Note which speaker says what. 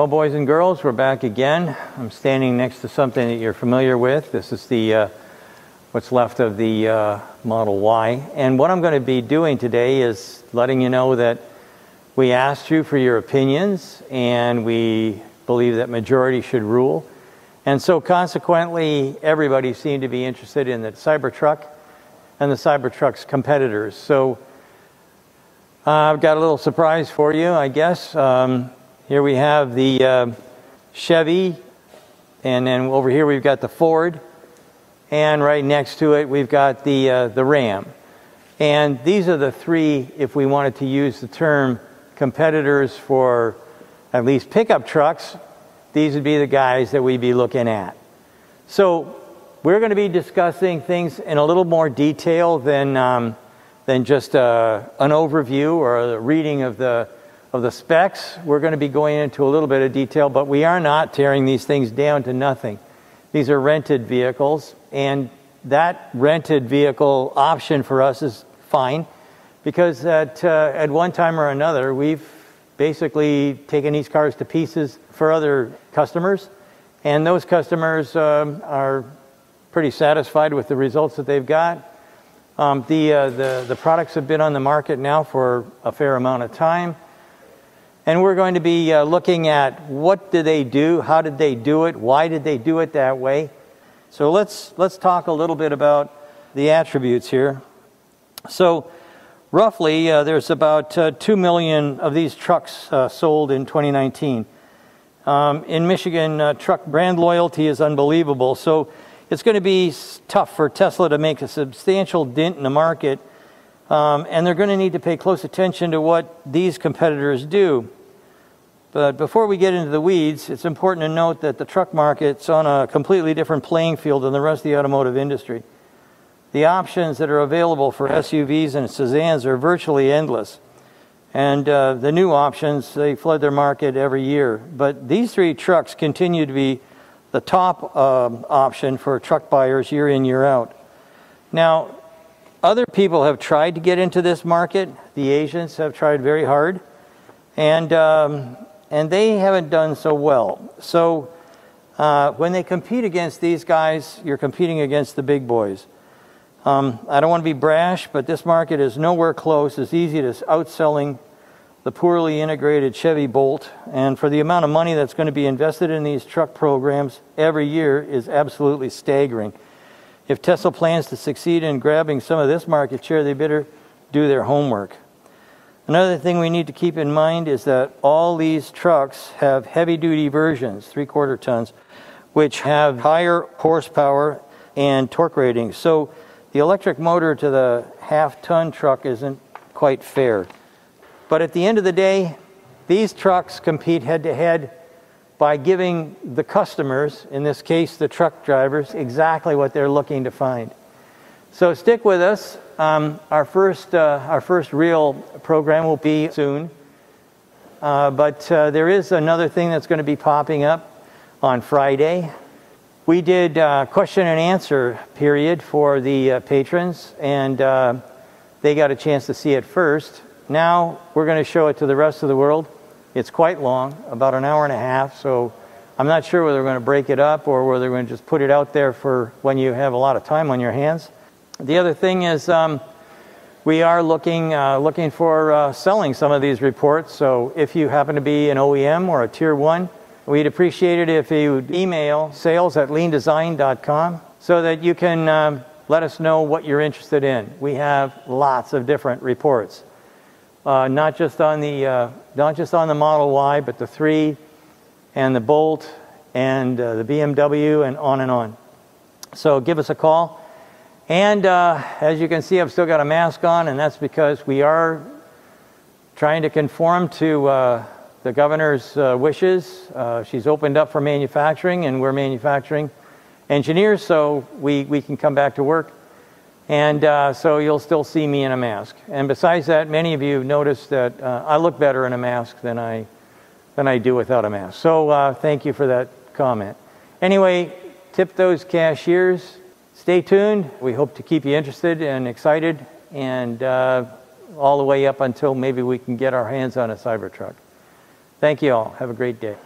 Speaker 1: Well, boys and girls, we're back again. I'm standing next to something that you're familiar with. This is the uh, what's left of the uh, Model Y. And what I'm going to be doing today is letting you know that we asked you for your opinions, and we believe that majority should rule. And so, consequently, everybody seemed to be interested in the Cybertruck and the Cybertruck's competitors. So, uh, I've got a little surprise for you, I guess. Um, here we have the uh, Chevy, and then over here we've got the Ford, and right next to it we've got the, uh, the Ram. And these are the three, if we wanted to use the term competitors for at least pickup trucks, these would be the guys that we'd be looking at. So we're going to be discussing things in a little more detail than, um, than just uh, an overview or a reading of the of the specs. We're going to be going into a little bit of detail, but we are not tearing these things down to nothing. These are rented vehicles, and that rented vehicle option for us is fine because at, uh, at one time or another, we've basically taken these cars to pieces for other customers, and those customers um, are pretty satisfied with the results that they've got. Um, the, uh, the, the products have been on the market now for a fair amount of time. And we're going to be uh, looking at what did they do, how did they do it, why did they do it that way. So let's, let's talk a little bit about the attributes here. So roughly, uh, there's about uh, 2 million of these trucks uh, sold in 2019. Um, in Michigan, uh, truck brand loyalty is unbelievable. So it's going to be tough for Tesla to make a substantial dent in the market um, and they're going to need to pay close attention to what these competitors do. But before we get into the weeds, it's important to note that the truck market's on a completely different playing field than the rest of the automotive industry. The options that are available for SUVs and sedans are virtually endless. And uh, the new options, they flood their market every year. But these three trucks continue to be the top uh, option for truck buyers year in, year out. Now, other people have tried to get into this market. The Asians have tried very hard, and um, and they haven't done so well. So uh, when they compete against these guys, you're competing against the big boys. Um, I don't want to be brash, but this market is nowhere close as easy as outselling the poorly integrated Chevy Bolt. And for the amount of money that's going to be invested in these truck programs every year is absolutely staggering. If Tesla plans to succeed in grabbing some of this market share, they better do their homework. Another thing we need to keep in mind is that all these trucks have heavy duty versions, three quarter tons, which have higher horsepower and torque ratings. So the electric motor to the half ton truck isn't quite fair. But at the end of the day, these trucks compete head to head by giving the customers, in this case the truck drivers, exactly what they're looking to find. So stick with us. Um, our, first, uh, our first real program will be soon. Uh, but uh, there is another thing that's going to be popping up on Friday. We did uh, question and answer period for the uh, patrons, and uh, they got a chance to see it first. Now we're going to show it to the rest of the world. It's quite long, about an hour and a half, so I'm not sure whether we're going to break it up or whether we're going to just put it out there for when you have a lot of time on your hands. The other thing is um, we are looking, uh, looking for uh, selling some of these reports, so if you happen to be an OEM or a Tier 1, we'd appreciate it if you would email sales at leandesign.com so that you can um, let us know what you're interested in. We have lots of different reports uh, not just on the uh, not just on the Model Y, but the three, and the Bolt, and uh, the BMW, and on and on. So give us a call. And uh, as you can see, I've still got a mask on, and that's because we are trying to conform to uh, the governor's uh, wishes. she's opened up for manufacturing, and we're manufacturing engineers, so we, we can come back to work. And uh, so you'll still see me in a mask. And besides that, many of you noticed that uh, I look better in a mask than I, than I do without a mask. So uh, thank you for that comment. Anyway, tip those cashiers. Stay tuned. We hope to keep you interested and excited and uh, all the way up until maybe we can get our hands on a Cybertruck. Thank you all. Have a great day.